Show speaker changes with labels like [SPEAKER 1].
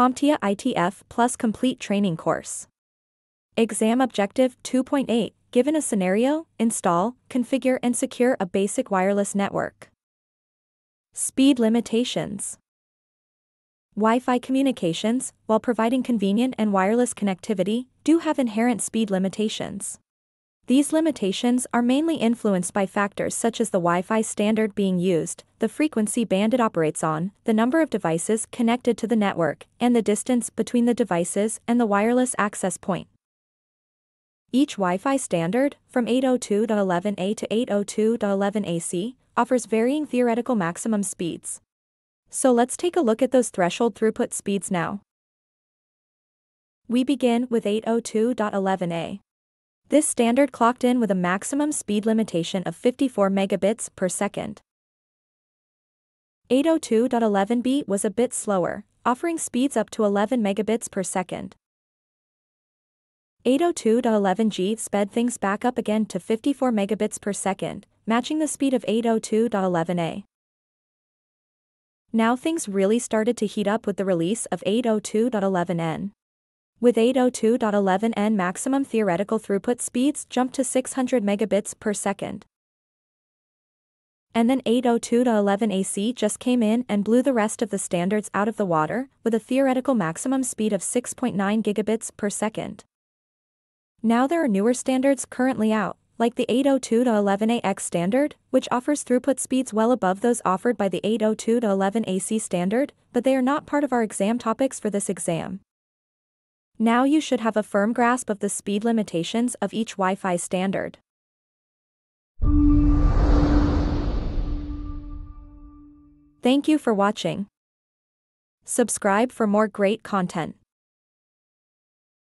[SPEAKER 1] CompTIA ITF Plus Complete Training Course. Exam Objective 2.8 Given a scenario, install, configure, and secure a basic wireless network. Speed limitations. Wi Fi communications, while providing convenient and wireless connectivity, do have inherent speed limitations. These limitations are mainly influenced by factors such as the Wi Fi standard being used, the frequency band it operates on, the number of devices connected to the network, and the distance between the devices and the wireless access point. Each Wi Fi standard, from 802.11a to 802.11ac, offers varying theoretical maximum speeds. So let's take a look at those threshold throughput speeds now. We begin with 802.11a. This standard clocked in with a maximum speed limitation of 54 megabits per second. 802.11b was a bit slower, offering speeds up to 11 megabits per second. 802.11g sped things back up again to 54 megabits per second, matching the speed of 802.11a. Now things really started to heat up with the release of 802.11n. With 802.11n maximum theoretical throughput speeds jumped to 600 megabits per second. And then 802.11ac just came in and blew the rest of the standards out of the water, with a theoretical maximum speed of 6.9 gigabits per second. Now there are newer standards currently out, like the 802.11ax standard, which offers throughput speeds well above those offered by the 802.11ac standard, but they are not part of our exam topics for this exam. Now you should have a firm grasp of the speed limitations of each Wi-Fi standard. Thank you for watching. Subscribe for more great content.